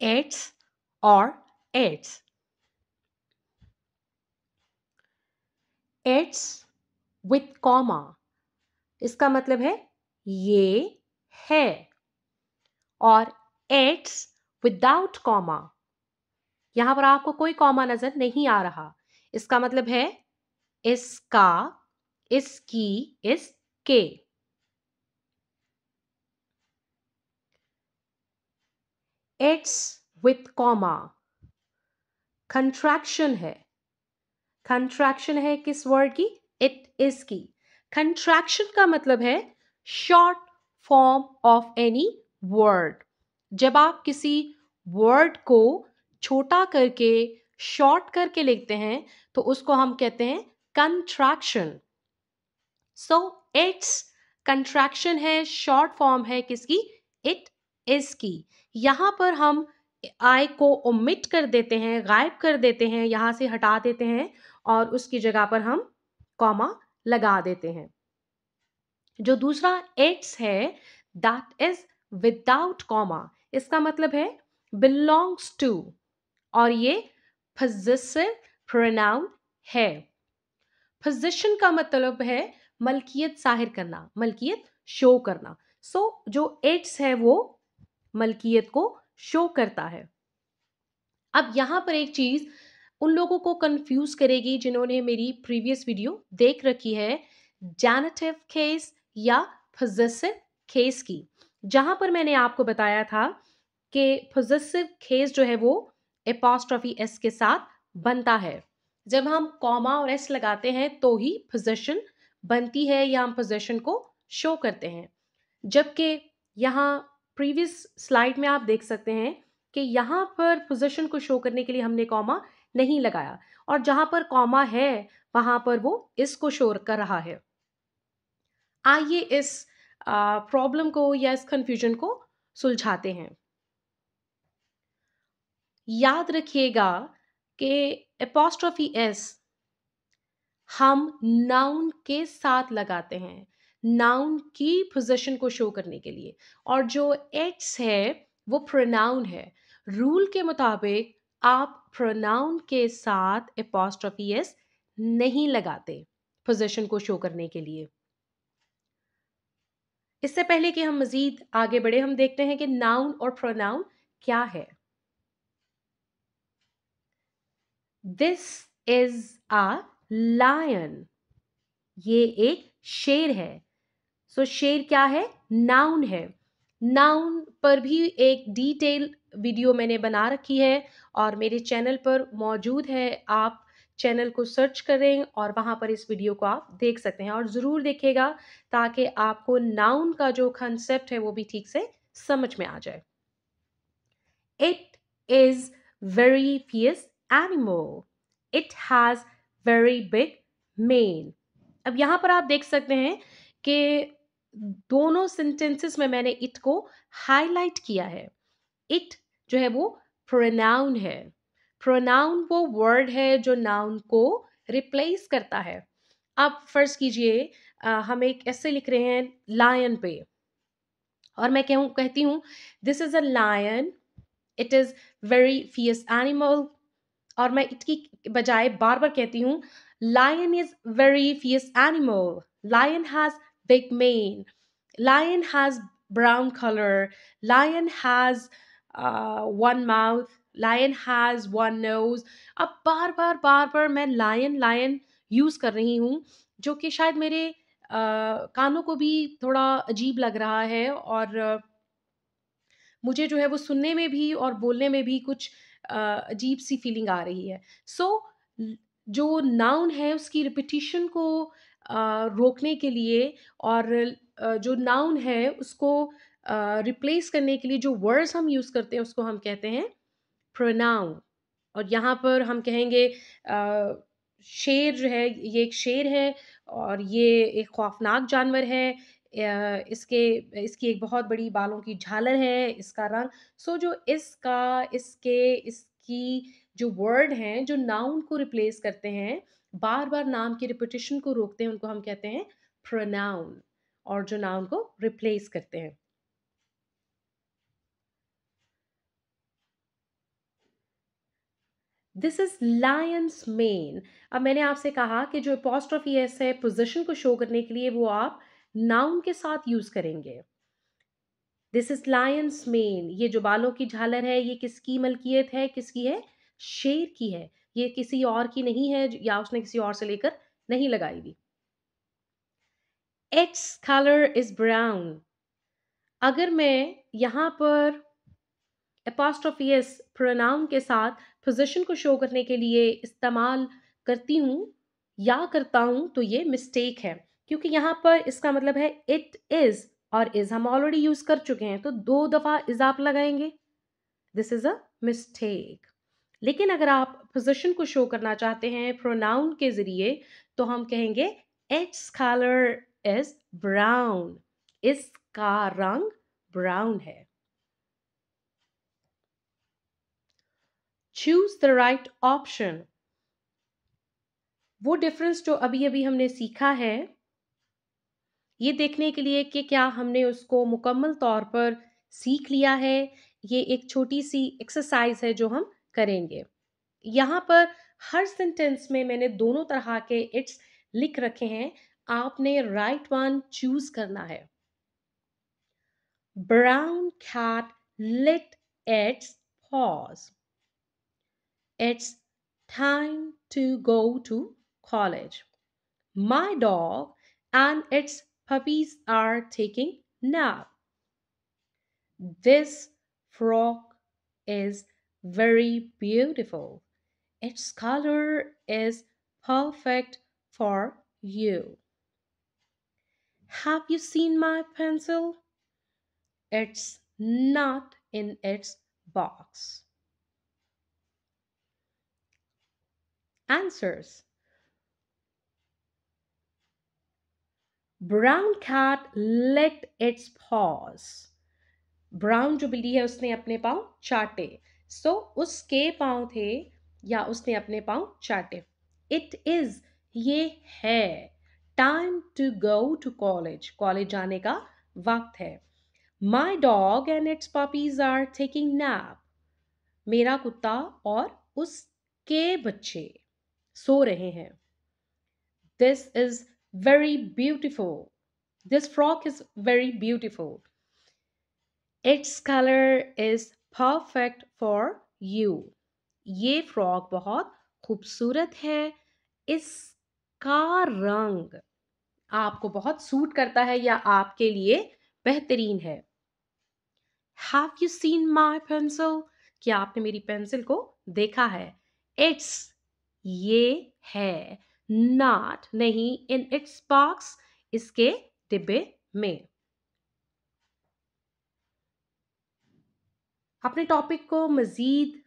its और its. Its with comma इसका मतलब है ये है। और इट्स विदाउट कॉमा यहाँ पर आपको कोई कॉमा नज़र नहीं आ रहा। इसका मतलब है इसका, इसकी, इसके। इट्स विथ कॉमा कंट्रैक्शन है. कंट्रैक्शन है किस वर्ड की? इट इज़ की. कंट्रैक्शन का मतलब है short form of any word जब आप किसी वर्ड को छोटा करके शॉर्ट करके लिखते हैं तो उसको हम कहते हैं कंट्रैक्शन सो इट्स कंट्रैक्शन है शॉर्ट फॉर्म है किसकी? इट इज़ की यहाँ पर हम आई को ओमिट कर देते हैं गायब कर देते हैं यहाँ से हटा देते हैं और उसकी जगह पर हम कॉमा लगा देते हैं। जो दूसरा इट्स है दैट इज़ विदाउट कॉमा इसका मतलब है बिलोंग्स टू और ये पोजेसिव प्रोनाउन है। पोजिशन का मतलब है मलकियत ज़ाहिर करना मलकियत शो करना। सो so, जो इट्स है वो मलकियत को शो करता है। अब यहाँ पर एक चीज़ उन लोगों को कंफ्यूज करेगी जिन्होंने मेरी प्रीवियस वीडियो देख रखी है जैनेटिव केस या पोजेसिव केस की। जहाँ पर मैंने आपको बताया था कि पोजेसिव केस जो है वो एपोस्ट्रॉफी एस के साथ बनता है। जब हम कॉमा और एस लगाते हैं तो ही पोजेशन बनती है या हम पोजेशन को शो करते हैं। जबकि यहाँ प्रीवियस स्लाइड में आप देख सकते हैं कि यहाँ पर पोजेशन को शो करने के लिए हमने कॉमा नहीं लगाया। और जहाँ पर कॉमा है, वहाँ पर वो इसको शो कर रहा है। आइए इस प्रॉब्लम को या इस कंफ्यूजन को सुलझाते हैं। याद रखिएगा कि एपोस्ट्रॉफी एस हम नाउन के साथ लगाते हैं। नाउन की पोजीशन को शो करने के लिए। और जो एट्स है, वो प्रोनाउन है। रूल के मुताबिक आप प्रोनाउन के साथ एपोस्ट्रॉफी एस नहीं लगाते पोजीशन को शो करने के लिए। इससे पहले कि हम मजीद आगे बढ़े, हम देखते हैं कि नाउन और प्रोनाउन क्या है। दिस इज़ अ लायन ये एक शेर है। सो so, शेर क्या है? नाउन है। नाउन पर भी एक डिटेल वीडियो मैंने बना रखी है और मेरे चैनल पर मौजूद है। आप चैनल को सर्च करें और वहाँ पर इस वीडियो को आप देख सकते हैं और ज़रूर देखेगा ताकि आपको नाउन का जो कंसेप्ट है वो भी ठीक से समझ में आ जाए। It is very fierce animal it has very big mane अब यहाँ पर आप देख सकते हैं कि दोनों सेंटेंसेस में मैंने इट को हाईलाइट किया है। इट जो है वो प्रोनाउन है। प्रोनाउन वो वर्ड है जो नाउन को रिप्लेस करता है। आप फ़र्ज़ कीजिए हम एक ऐसे लिख रहे हैं लायन पे। और मैं कहूँ, कहती हूँ this is a lion it is very fierce animal और मैं इट की बजाय बार बार कहती हूँ lion is very fierce animal lion has big mane lion has brown colour lion has one mouth lion has one nose अब बार बार बार बार मैं लायन लायन यूज़ कर रही हूँ जो कि शायद मेरे आ, कानों को भी थोड़ा अजीब लग रहा है और आ, मुझे जो है वो सुनने में भी और बोलने में भी कुछ अजीब सी फीलिंग आ रही है। सो so, जो नाउन है उसकी रिपीटिशन को रोकने के लिए और जो नाउन है उसको रिप्लेस करने के लिए जो वर्ड्स हम यूज़ करते हैं उसको हम कहते हैं प्रोनाउन और यहाँ पर हम कहेंगे शेर जो है, ये एक शेर है और ये एक खौफनाक जानवर है। इसके, इसकी एक बहुत बड़ी बालों की झालर है, इसका रंग। सो जो इसका, इसके, इसकी जो वर्ड हैं, जो नाउन को रिप्लेस करते हैं बार बार नाम की रिपीटिशन को रोकते हैं, उनको हम कहते हैं प्रोनाउन और जो नाउन को रिप्लेस करते हैं। दिस इज़ लायंस मेन अब मैंने आपसे कहा कि जो अपॉस्ट्रफी एस है पोजिशन को शो करने के लिए वो आप नाउन के साथ यूज़ करेंगे। दिस इज़ लायंस मेन ये जो बालों की झालर है, ये किसकी मलकियत है, किसकी है? शेर की है। ये किसी और की नहीं है या उसने किसी और से लेकर नहीं लगाई हुई। इट्स कलर इज़ ब्राउन अगर मैं यहाँ पर एपोस्ट्रोफियस प्रोनाउन के साथ पोजिशन को शो करने के लिए इस्तेमाल करती हूँ, या करता हूँ तो ये मिस्टेक है। क्योंकि यहाँ पर इसका मतलब है इट इज़ और इज़ हम ऑलरेडी यूज़ कर चुके हैं तो दो दफ़ा इज़ आप लगाएँगे। दिस इज़ अ मिस्टेक लेकिन अगर आप पोजिशन को शो करना चाहते हैं प्रोनाउन के ज़रिए तो हम कहेंगे इट्स कलर इज़ ब्राउन इसका रंग ब्राउन है। चूज़ द राइट ऑप्शन वो डिफरेंस जो अभी अभी हमने सीखा है, ये देखने के लिए कि क्या हमने उसको मुकम्मल तौर पर सीख लिया है। ये एक छोटी सी एक्सरसाइज है जो हम करेंगे। यहाँ पर हर सेंटेंस में मैंने दोनों तरह के इट्स लिख रखे हैं। आपने राइट वन चूज़ करना है। Brown cat licked its paws it's time to go to college my dog and its puppies are taking nap. This frog is very beautiful. Its color is perfect for you. Have you seen my pencil? It's not in its box. Answers Brown cat licked its paws. Brown जो बिल्ली है उसने अपने पाँव चाटे सो so, उसके पाँव थे या उसने अपने पाँव चाटे। इट इज़ ये है। Time to go to college college जाने का वक्त है। My dog and its puppies are taking nap मेरा कुत्ता और उसके बच्चे सो रहे हैं। This is very beautiful this frock is very beautiful its colour is perfect for you ये फ्रॉक बहुत खूबसूरत है। इसका रंग आपको बहुत सूट करता है या आपके लिए बेहतरीन है। Have you seen my pencil क्या आपने मेरी पेंसिल को देखा है? इट्स ये है। नॉट नहीं इन इट्स बॉक्स इसके डिब्बे में। अपने टॉपिक को मज़ीद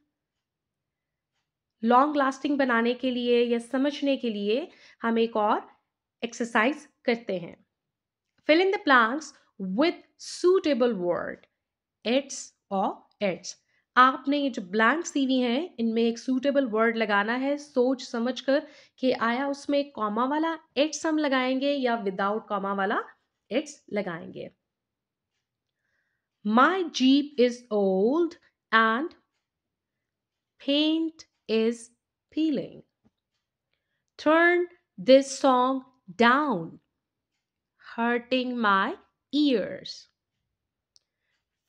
लॉन्ग लास्टिंग बनाने के लिए या समझने के लिए हम एक और एक्सरसाइज करते हैं। Fill in the blanks with suitable word it's और इट्स आपने ये जो ब्लैंक सीवी हैं, इनमें एक सूटेबल वर्ड लगाना है, सोच समझ कर कि आया उसमें कॉमा वाला इट्स हम लगाएँगे या विदाउट कॉमा वाला इट्स लगाएँगे। My Jeep is old and paint is peeling. Turn this song down, hurting my ears.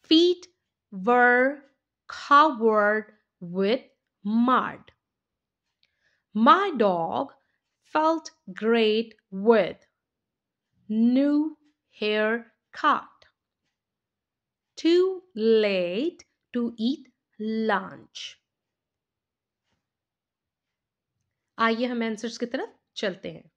Feet were covered with mud. My dog felt great with new hair cut. Too late to eat lunch. आइए हम answers की तरफ़ चलते हैं।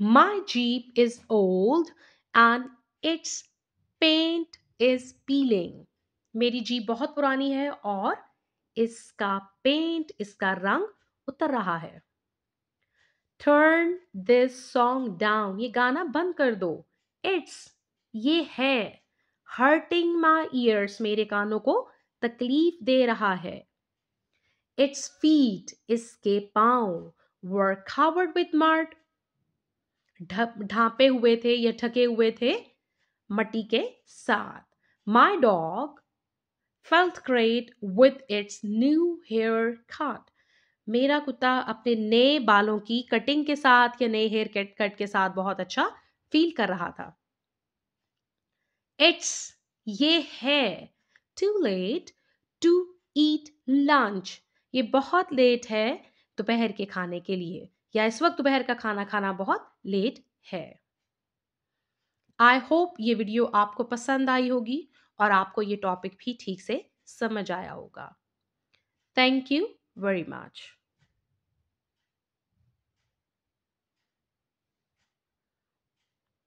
My jeep is old and its paint is peeling मेरी jeep बहुत पुरानी है और इसका पेंट इसका रंग उतर रहा है। टर्न दिस सॉन्ग डाउन ये गाना बंद कर दो। इट्स ये है। हर्टिंग माई ईयर्स मेरे कानों को तकलीफ़ दे रहा है। इट्स फीट इसके पाँव। वर कवर्ड विथ मर्ड ढांपे हुए थे या ढके हुए थे मट्टी के साथ। My dog felt with its new hair haircut. मेरा कुत्ता अपने नए बालों की कटिंग के साथ या नए हेयर कट कट के साथ बहुत अच्छा फील कर रहा था। इट्स ये है। Too late to eat lunch ये बहुत लेट है दोपहर के खाने के लिए। या इस वक्त दोपहर का खाना खाना बहुत लेट है। आई होप ये वीडियो आपको पसंद आई होगी और आपको ये टॉपिक भी ठीक से समझ आया होगा। Thank you very much